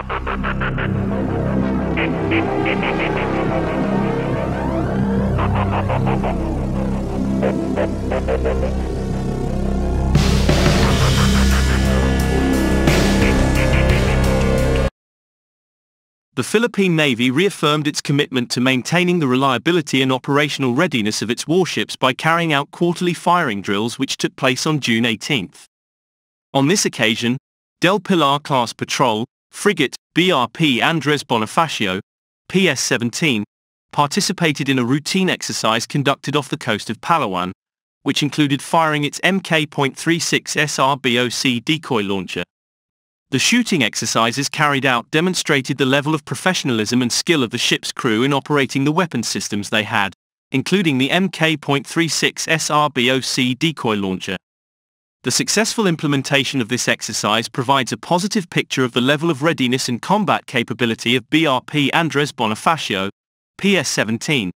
The Philippine Navy reaffirmed its commitment to maintaining the reliability and operational readiness of its warships by carrying out quarterly firing drills which took place on June 18. On this occasion, Del Pilar-class patrol, frigate, BRP Andres Bonifacio, PS-17, participated in a routine exercise conducted off the coast of Palawan, which included firing its Mk.36 SRBOC decoy launcher. The shooting exercises carried out demonstrated the level of professionalism and skill of the ship's crew in operating the weapon systems they had, including the Mk.36 SRBOC decoy launcher. The successful implementation of this exercise provides a positive picture of the level of readiness and combat capability of BRP Andres Bonifacio, PS-17,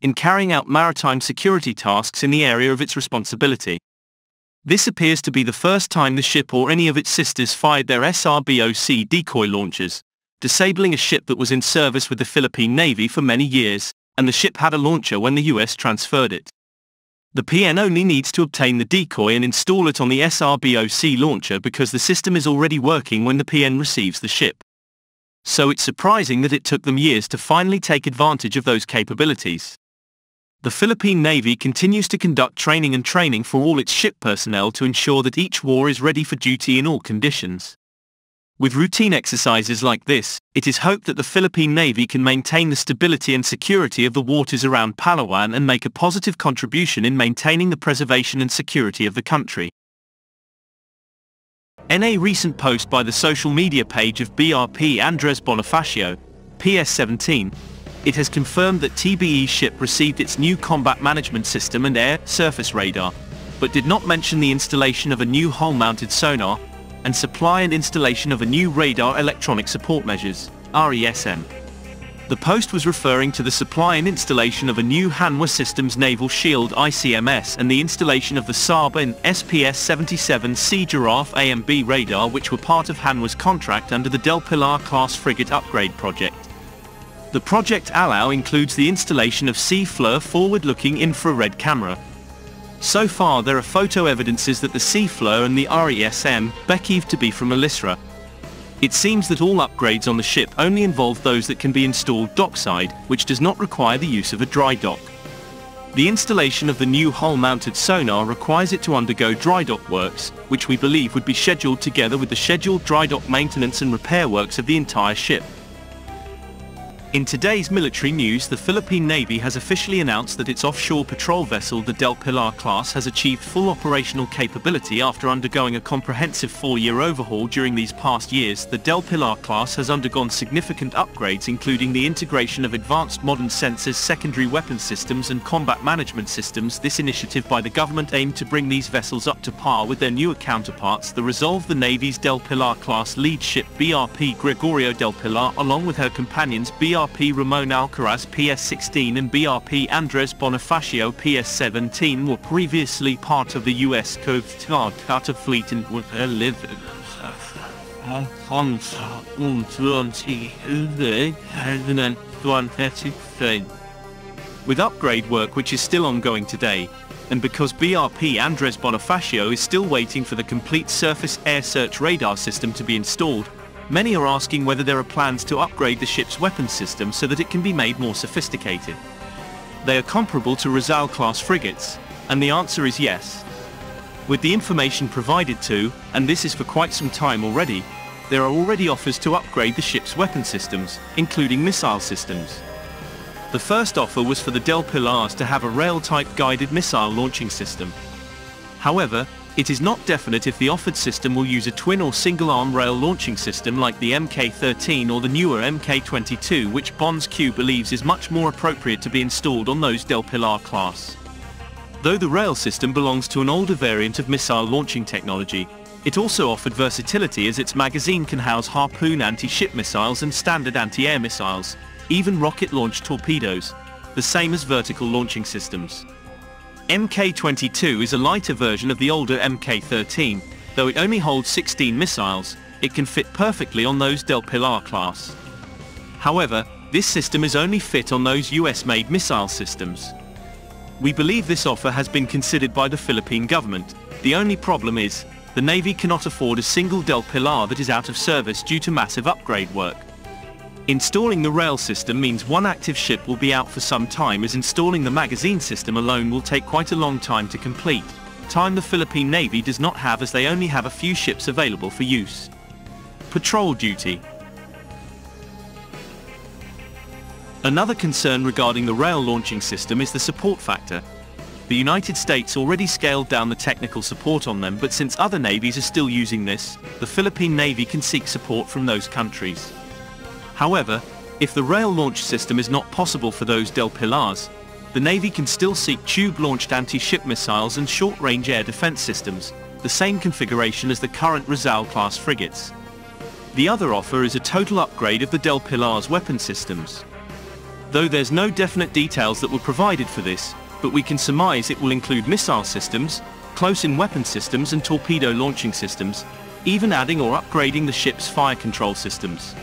in carrying out maritime security tasks in the area of its responsibility. This appears to be the first time the ship or any of its sisters fired their SRBOC decoy launchers, disabling a ship that was in service with the Philippine Navy for many years, and the ship had a launcher when the US transferred it. The PN only needs to obtain the decoy and install it on the SRBOC launcher because the system is already working when the PN receives the ship. So it's surprising that it took them years to finally take advantage of those capabilities. The Philippine Navy continues to conduct training and training for all its ship personnel to ensure that each war is ready for duty in all conditions. With routine exercises like this, it is hoped that the Philippine Navy can maintain the stability and security of the waters around Palawan and make a positive contribution in maintaining the preservation and security of the country. In a recent post by the social media page of BRP Andres Bonifacio, PS17, it has confirmed that TBE's ship received its new combat management system and air-surface radar, but did not mention the installation of a new hull-mounted sonar, and supply and installation of a new radar electronic support measures, RESM. The post was referring to the supply and installation of a new Hanwha Systems Naval Shield ICMS and the installation of the Saab and SPS-77 Sea Giraffe AMB radar which were part of Hanwha's contract under the Del Pilar class frigate upgrade project. The project Alao includes the installation of SeaFLIR forward-looking infrared camera, so far there are photo evidences that the SeaFLIR and the RESM bekieve to be from Elisra. It seems that all upgrades on the ship only involve those that can be installed dockside, which does not require the use of a dry dock. The installation of the new hull-mounted sonar requires it to undergo dry dock works, which we believe would be scheduled together with the scheduled dry dock maintenance and repair works of the entire ship. In today's military news, the Philippine Navy has officially announced that its offshore patrol vessel, the Del Pilar class, has achieved full operational capability after undergoing a comprehensive four-year overhaul during these past years. The Del Pilar class has undergone significant upgrades including the integration of advanced modern sensors, secondary weapon systems and combat management systems. This initiative by the government aimed to bring these vessels up to par with their newer counterparts. The resolve the Navy's Del Pilar class lead ship BRP Gregorio Del Pilar along with her companions BRP BRP Ramon Alcaraz PS-16 and BRP Andres Bonifacio PS-17 were previously part of the U.S. Coast Guard Cutter Fleet and were lived with upgrade work which is still ongoing today, and because BRP Andres Bonifacio is still waiting for the complete surface air search radar system to be installed, Many are asking whether there are plans to upgrade the ship's weapon system so that it can be made more sophisticated. They are comparable to Rizal-class frigates, and the answer is yes. With the information provided to, and this is for quite some time already, there are already offers to upgrade the ship's weapon systems, including missile systems. The first offer was for the Del Pilars to have a rail-type guided missile launching system. However, it is not definite if the offered system will use a twin or single-arm rail launching system like the Mk-13 or the newer Mk-22 which BonzQ believes is much more appropriate to be installed on those Del Pilar class. Though the rail system belongs to an older variant of missile launching technology, it also offered versatility as its magazine can house Harpoon anti-ship missiles and standard anti-air missiles, even rocket-launched torpedoes, the same as vertical launching systems. Mk-22 is a lighter version of the older Mk-13, though it only holds 16 missiles, it can fit perfectly on those Del Pilar class. However, this system is only fit on those US-made missile systems. We believe this offer has been considered by the Philippine government. The only problem is, the Navy cannot afford a single Del Pilar that is out of service due to massive upgrade work. Installing the rail system means one active ship will be out for some time as installing the magazine system alone will take quite a long time to complete. Time the Philippine Navy does not have as they only have a few ships available for use. Patrol duty. Another concern regarding the rail launching system is the support factor. The United States already scaled down the technical support on them but since other navies are still using this, the Philippine Navy can seek support from those countries. However, if the rail launch system is not possible for those Del Pilars, the Navy can still seek tube-launched anti-ship missiles and short-range air defense systems, the same configuration as the current Rizal-class frigates. The other offer is a total upgrade of the Del Pilar's weapon systems. Though there's no definite details that were provided for this, but we can surmise it will include missile systems, close-in weapon systems and torpedo launching systems, even adding or upgrading the ship's fire control systems.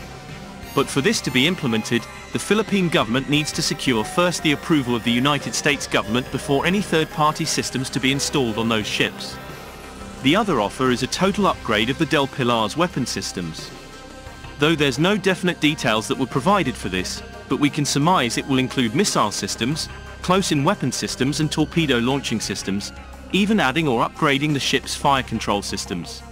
But for this to be implemented, the Philippine government needs to secure first the approval of the United States government before any third-party systems to be installed on those ships. The other offer is a total upgrade of the Del Pilar's weapon systems. Though there's no definite details that were provided for this, but we can surmise it will include missile systems, close-in weapon systems and torpedo launching systems, even adding or upgrading the ship's fire control systems.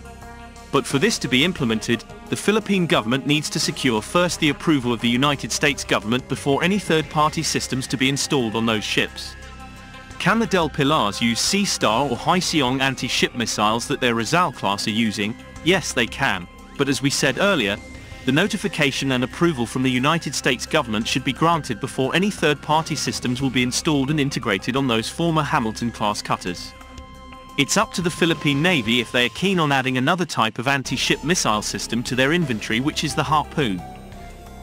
But for this to be implemented, the Philippine government needs to secure first the approval of the United States government before any third-party systems to be installed on those ships. Can the Del Pilars use C-Star or Hyeseong anti-ship missiles that their Rizal class are using? Yes they can, but as we said earlier, the notification and approval from the United States government should be granted before any third-party systems will be installed and integrated on those former Hamilton-class cutters. It's up to the Philippine Navy if they are keen on adding another type of anti-ship missile system to their inventory which is the Harpoon.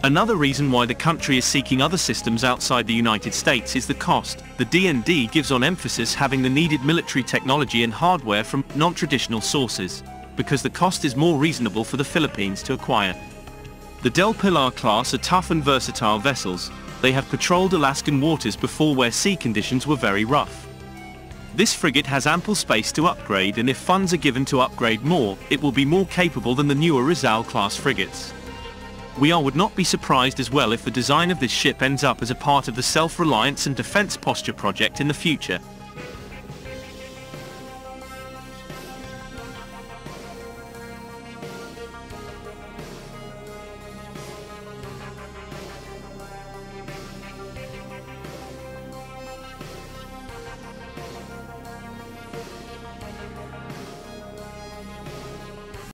Another reason why the country is seeking other systems outside the United States is the cost. The DND gives on emphasis having the needed military technology and hardware from non-traditional sources, because the cost is more reasonable for the Philippines to acquire. The Del Pilar class are tough and versatile vessels. They have patrolled Alaskan waters before where sea conditions were very rough. This frigate has ample space to upgrade and if funds are given to upgrade more, it will be more capable than the newer Rizal-class frigates. We are would not be surprised as well if the design of this ship ends up as a part of the Self-Reliance and Defense Posture project in the future,